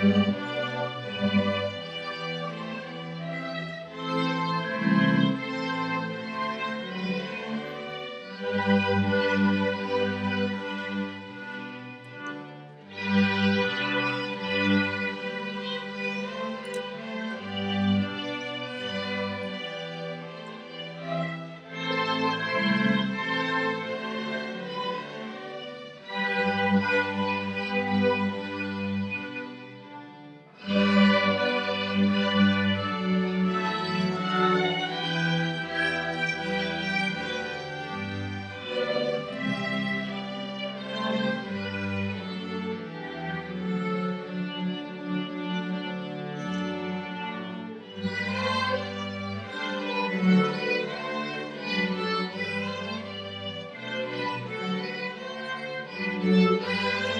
Thank you. Música